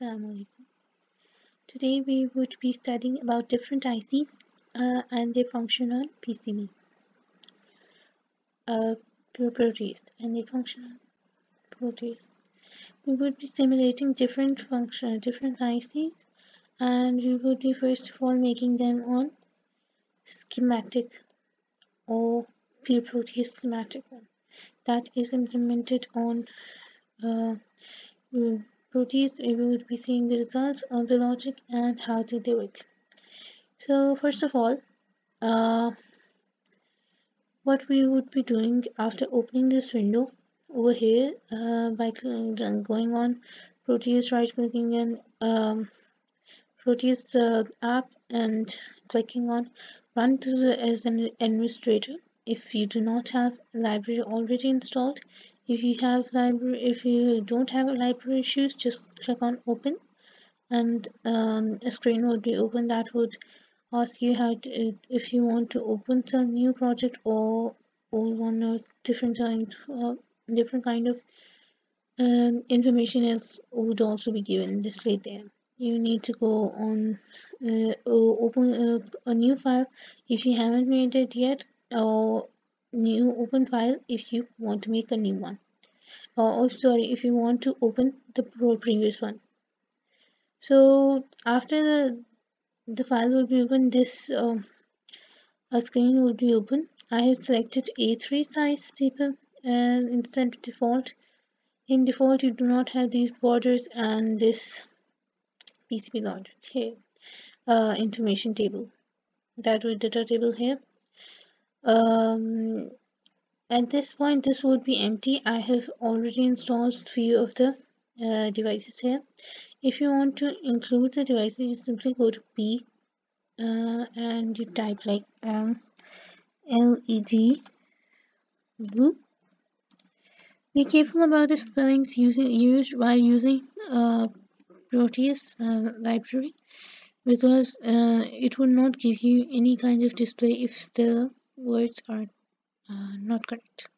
Assalamualaikum. Today we would be studying about different ICs uh, and their function on PCB. Uh, Proteus and their function on Proteus. We would be simulating different function, different ICs, and we would be first of all making them on schematic or pure Proteus schematic one that is implemented on uh, Proteus, we would be seeing the results of the logic and how to do it. So first of all, uh, what we would be doing after opening this window over here uh, by going on Proteus, right clicking in um, Proteus uh, app and clicking on run to the, as an administrator if you do not have library already installed if you have library if you don't have a library issues just click on open and um, a screen would be open that would ask you how to, if you want to open some new project or old one or different kind uh, different kind of uh, information is would also be given displayed there. You need to go on uh, open a new file. If you haven't made it yet or new open file if you want to make a new one. Uh, oh sorry if you want to open the previous one. So after the the file will be open this um, a screen will be open. I have selected A3 size paper and instead of default. In default you do not have these borders and this PCB logic here uh, information table. That will data table here um, at this point this would be empty. I have already installed few of the uh, devices here. If you want to include the devices you simply go to P uh, and you type like um, LED blue be careful about the spellings using used while using uh, Proteus uh, library because uh, it will not give you any kind of display if the words are uh, not correct.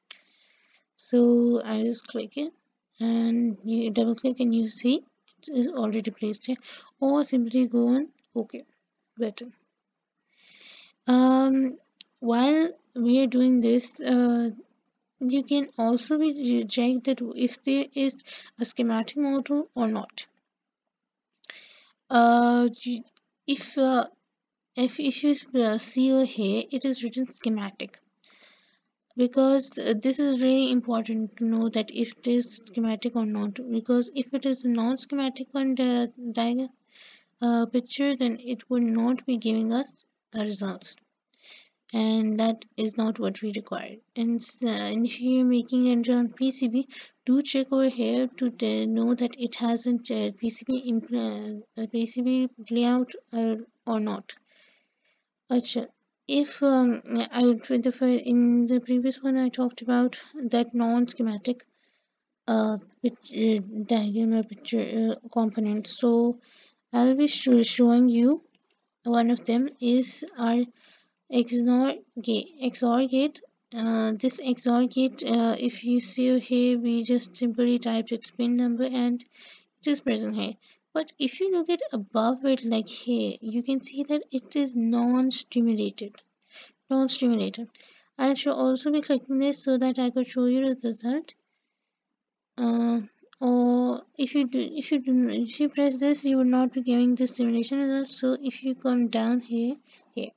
So I just click it and you double click and you see it is already placed here. Or simply go on OK button um, while we are doing this uh, you can also be check that if there is a schematic model or not. Uh, if uh, if, you uh, see over here it is written schematic. Because uh, this is really important to know that if it is schematic or not. Because if it is non-schematic on the diagram uh, picture then it would not be giving us results. And that is not what we require. And, uh, and if you're making it on PCB do check over here to know that it hasn't uh, PCB uh, PCB layout uh, or not Achha. If um, I the in the previous one I talked about that non-schematic uh, uh, diagram or picture uh, component. So I'll be sh showing you one of them is our XOR gate. XOR gate. Uh, this XOR gate, uh, if you see here, we just simply typed its pin number and it is present here but if you look at above it like here you can see that it is non-stimulated. Non-stimulated. I should also be clicking this so that I could show you the result. Uh, or if you do if you do if you press this you will not be giving the stimulation result. So if you come down here here.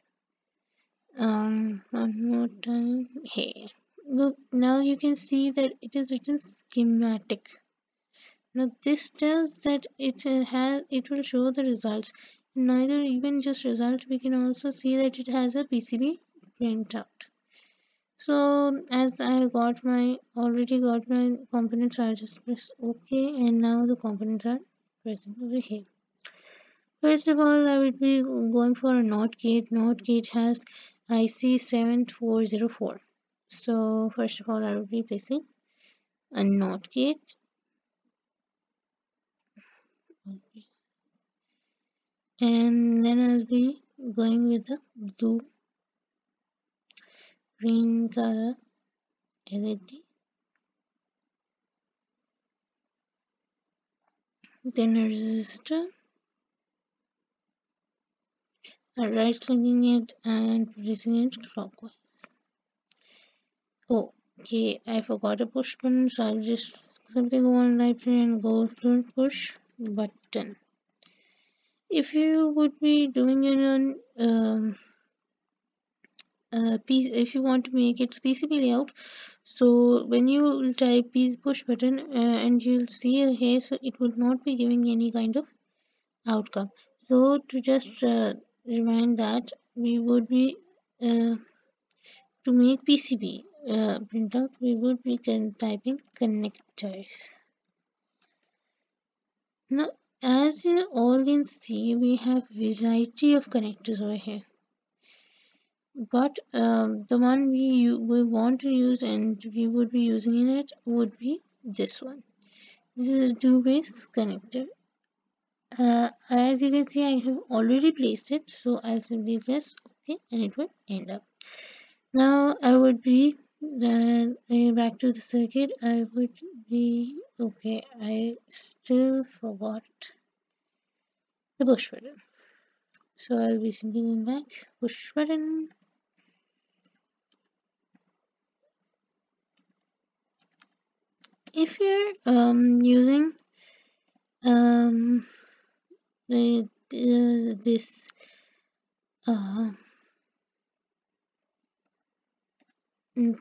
Um one more time here. Look now you can see that it is written schematic now this tells that it uh, has it will show the results. Neither even just result, we can also see that it has a PCB printout. So as I got my already got my components, I just press OK and now the components are present over here. First of all, I will be going for a NOT gate. NOT gate has IC7404. So first of all, I will be placing a NOT gate and then I'll be going with the blue green color LED then a resistor. Right clicking it and placing it clockwise. Oh okay I forgot a push button so I'll just simply go on library and go to push button if you would be doing it on um, uh, if you want to make it PCB layout so when you will type push button uh, and you'll see here so it will not be giving any kind of outcome. So to just uh, remind that we would be uh, to make PCB uh, printout we would be typing connectors. Now as you all can see we have variety of connectors over here. But um, the one we we want to use and we would be using in it would be this one. This is a two-way connector. Uh, as you can see I have already placed it so I'll simply press OK and it will end up. Now I would be then uh, back to the circuit. I would be okay I still forgot the push button so I'll be simply going back push button if you're um, using um, the, uh, this uh,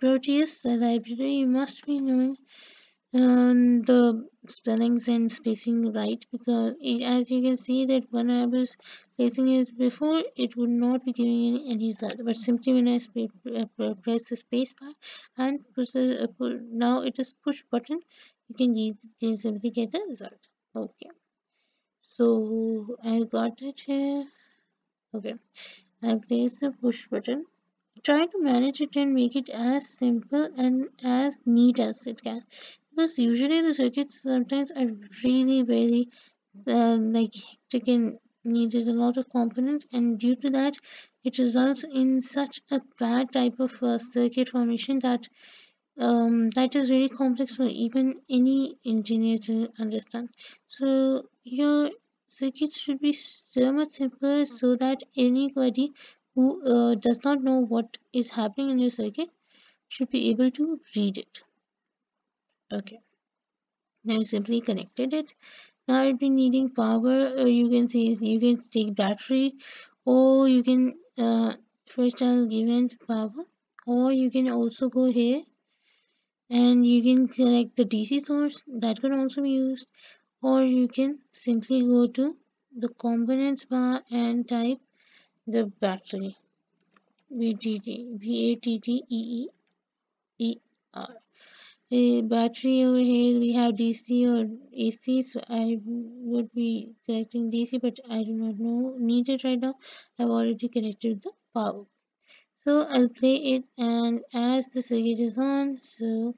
Proteus library, you must be knowing um, the spellings and spacing right because it, as you can see that when I was placing it before it would not be giving any, any result. But simply when I uh, press the space bar and push the uh, now it is push button you can simply get the result. Okay. So I got it here. Okay. I place the push button. Try to manage it and make it as simple and as neat as it can because usually the circuits sometimes are really very um, like hectic and needed a lot of components and due to that it results in such a bad type of uh, circuit formation that um, that is very complex for even any engineer to understand. So your circuits should be so much simpler so that anybody who uh, does not know what is happening in your circuit should be able to read it okay. Now you simply connected it. Now it be needing power. Uh, you can see you can take battery or you can uh, first I'll give it power or you can also go here and you can connect the DC source that can also be used or you can simply go to the components bar and type the battery. BTT B-A-T-T-E-E-E-R a battery over here. We have DC or AC so I would be connecting DC but I do not know. Need it right now. I've already connected the power. So I'll play it and as the circuit is on so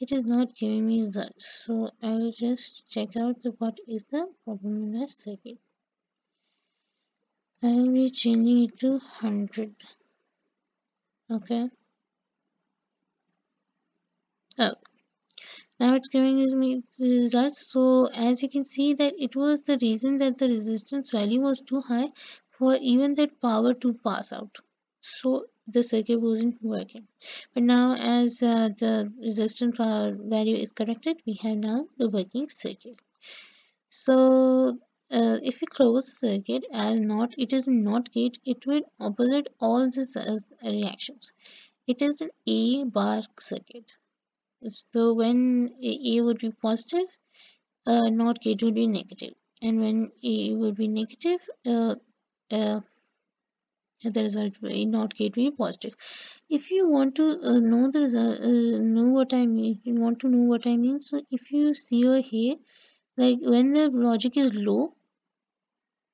it is not giving me results. So I'll just check out the what is the problem in the circuit. I'll be changing it to 100 okay now it's giving me the results. So as you can see that it was the reason that the resistance value was too high for even that power to pass out. So the circuit wasn't working. But now as uh, the resistance value is corrected we have now the working circuit. So uh, if we close the circuit as not it is not gate it will opposite all uh, reactions. It is an a bar circuit so when a, would be positive uh, not gate would be negative. And when a would be negative uh, uh, the result not gate will be positive. If you want to uh, know the result uh, know what i mean you want to know what i mean so if you see over here like when the logic is low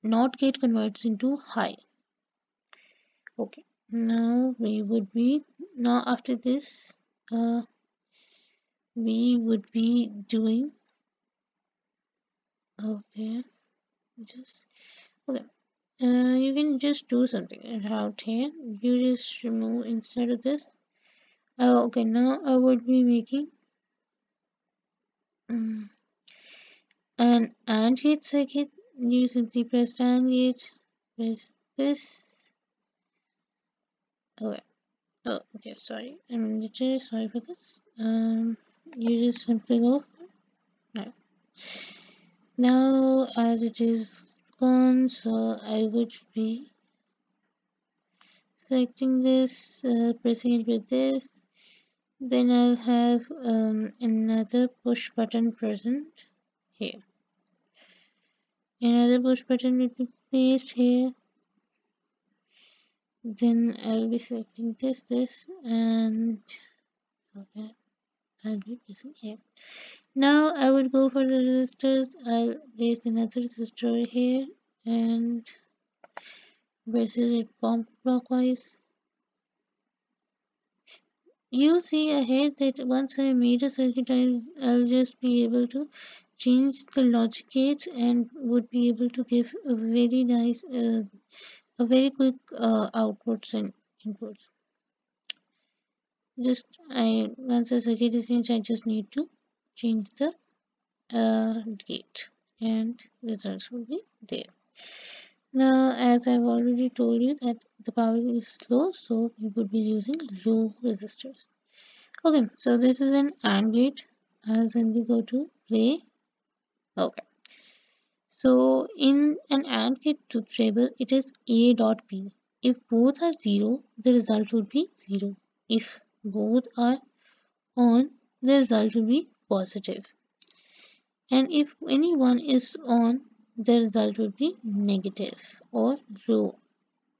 not gate converts into high. Okay. Now we would be now after this uh, we would be doing. Okay. Just okay. Uh, you can just do something out here you just remove instead of this. Uh, okay. Now I would be making? Um, an AND gate circuit, you simply press AND gate, press this. Okay. Oh, okay, sorry. I'm literally sorry for this. Um, you just simply go. No. Now, as it is gone, so I would be selecting this, uh, pressing it with this. Then I'll have um, another push button present here. Another push button will be placed here. Then I'll be selecting this, this, and okay, I'll be pressing here. Now I would go for the resistors. I'll place another resistor here and versus it clockwise. You see ahead that once I made a circuit, I'll, I'll just be able to change the logic gates and would be able to give a very nice, uh, a very quick uh, outputs and inputs. Just I once the circuit is changed, I just need to change the uh, gate and results will be there. Now, as I've already told you that the power is low, so we would be using low resistors. Okay, so this is an AND gate. I'll simply go to play. Okay. So in an AND gate truth table, it is A dot B. If both are 0, the result would be 0. If both are on, the result will be positive. And if any one is on, the result will be negative or low,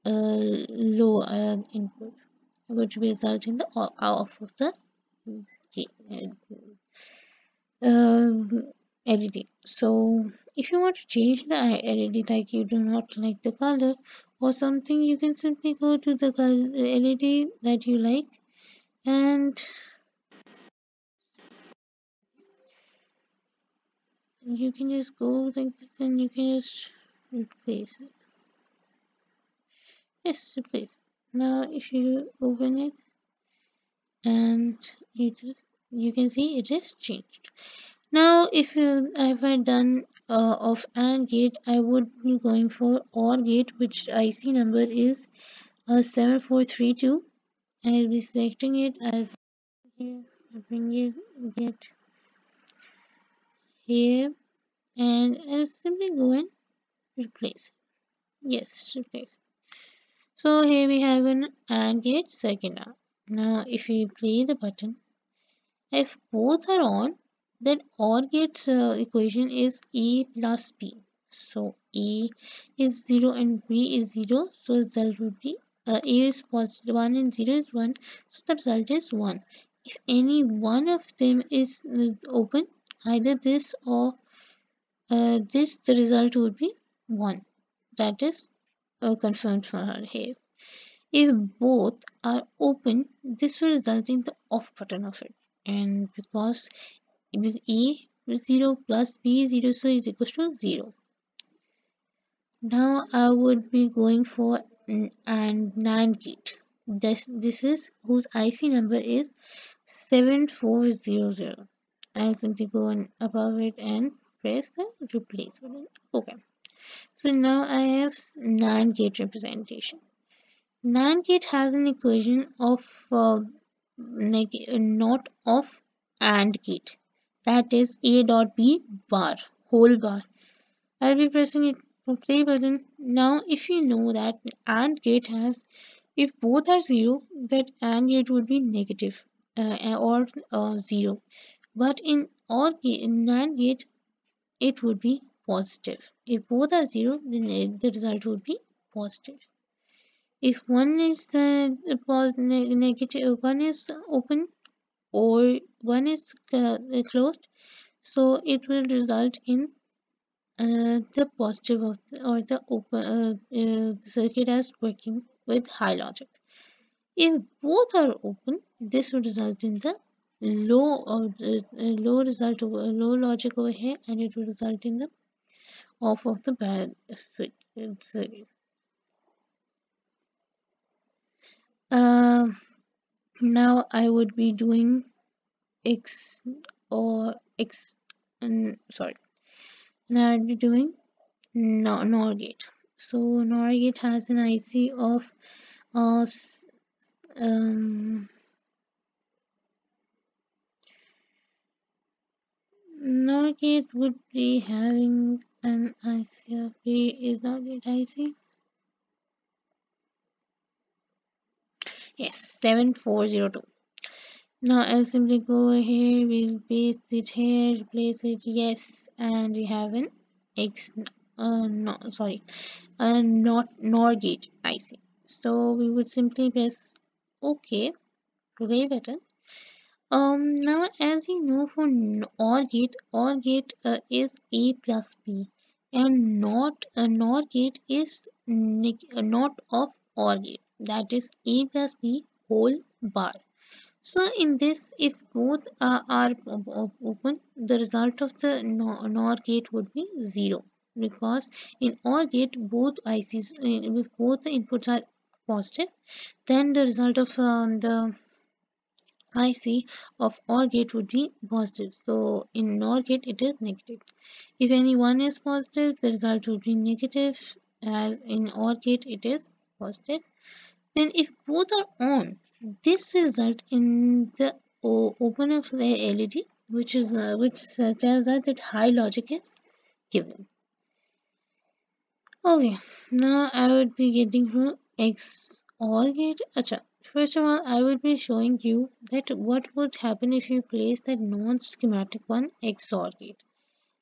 uh, low ion input, which will result in the off of the uh, LED. So if you want to change the LED like you do not like the color or something, you can simply go to the LED that you like and you can just go like this and you can just replace it. Yes replace now if you open it and you just you can see it has changed. Now if you if I done uh, of AND gate I would be going for OR gate which IC number is uh, 7432 I'll be selecting it as here. Bring it get here. And I'll simply go and replace. Yes replace. So here we have an AND gate second R now if we play the button if both are on then OR gate's uh, equation is A plus B. So A is 0 and B is 0 so result would be uh, A is positive 1 and 0 is 1 so the result is 1 if any one of them is open either this or uh, this the result would be 1 that is uh, confirmed for her here. If both are open this will result in the off button of it. And because a 0 plus b 0 so is equal to 0 now I would be going for an NAND gate this this is whose IC number is 7400 I'll simply go on above it and press the replace button. Okay. So now I have NAND gate representation. NAND gate has an equation of uh, not of AND gate. That is A dot B bar whole bar. I'll be pressing it play button now if you know that AND gate has if both are zero that AND gate would be negative, uh, or uh, zero but in gate, in NAND gate it would be positive. If both are 0, then the result would be positive. If one is uh, negative, one is open or one is uh, closed, so it will result in uh, the positive of the, or the open uh, uh, circuit as working with high logic. If both are open, this would result in the low or uh, low result over low logic over here and it would result in the off of the bad switch uh, now I would be doing x or x and sorry Now I'll be doing NOR, gate. So NOR gate has an IC of uh, um, NOR gate would be having an IC of is NOR gate IC? Yes, 7402. Now I'll simply go here, we'll paste it here, place it, yes, and we have an X, uh, no, sorry, a not NOR gate I see. So we would simply press OK, play button. Um, now as you know for OR gate, OR gate uh, is A plus B and not a uh, NOR gate is uh, not of OR gate that is A plus B whole bar. So in this, if both uh, are open, the result of the NOR gate would be 0 because in OR gate both ICs, if both the inputs are positive, then the result of uh, the IC of OR gate would be positive. So in NOR gate it is negative. If any one is positive, the result would be negative as in OR gate it is positive. Then if both are on, this result in the open of the LED which is uh, which tells us that high logic is given. Okay, now I would be getting from XOR gate. Acha. First of all, I will be showing you that what would happen if you place that non-schematic one XOR gate.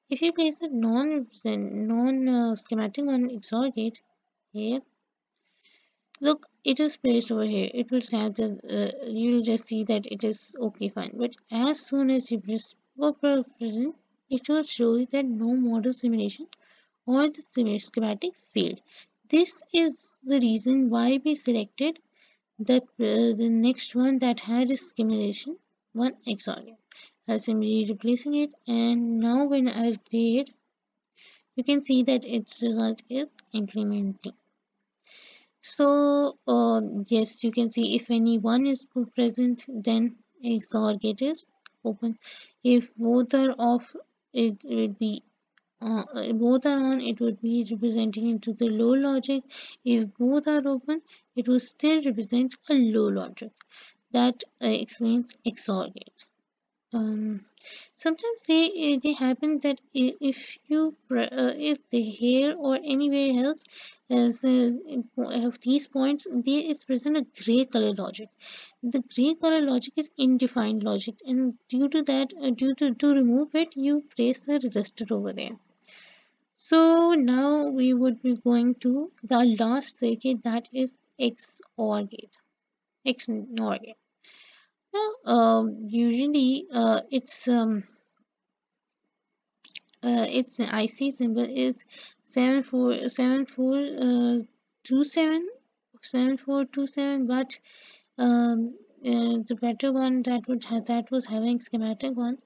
If you place the non non uh, schematic one XOR gate here, look it is placed over here. It will have the uh, you will just see that it is okay fine. But as soon as you press proper present it will show you that no model simulation or the schematic failed. This is the reason why we selected the uh, the next one that had a simulation one XOR gate I'm simply replacing it and now when I it you can see that its result is implementing so uh, yes you can see if any one is present then XOR gate is open. If both are off it would be uh, both are on it would be representing into the low logic. If both are open it will still represent a low logic. That uh, explains XOR gate. Um, sometimes they eh, they happen that if you uh, if the hair or anywhere else as uh, of these points there is present a gray color logic. The gray color logic is undefined logic and due to that uh, due to to remove it you place the resistor over there. So now we would be going to the last circuit that is XOR gate XOR gate um, usually uh, it's um, uh, its IC symbol is 7427 7427 uh, but um, uh, the better one that would that was having schematic one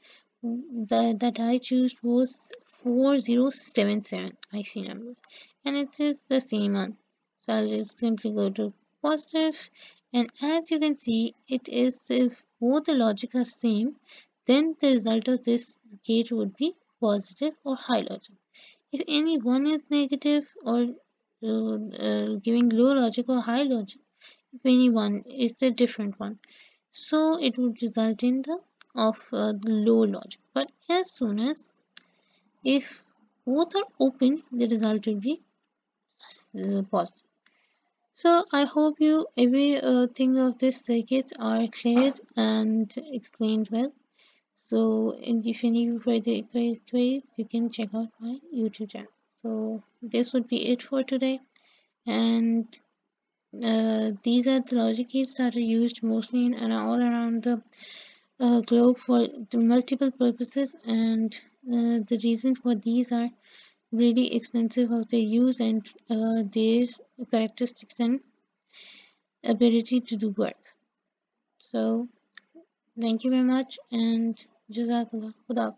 that, that I chose was 4077 IC number and it is the same one. So I'll just simply go to positive and as you can see it is if both the logic are same then the result of this gate would be positive or high logic. If any one is negative or uh, uh, giving low logic or high logic, if any one is the different one, so it would result in the of uh, the low logic. But as soon as if both are open, the result will be uh, positive. So I hope you everything uh, of this circuit are cleared and explained well. So if any further queries, you can check out my YouTube channel. So this would be it for today. And uh, these are the logic gates that are used mostly in and all around the uh, globe for multiple purposes and uh, the reason for these are really extensive of their use and uh, their characteristics and ability to do work so thank you very much and Jazakallah. Khuda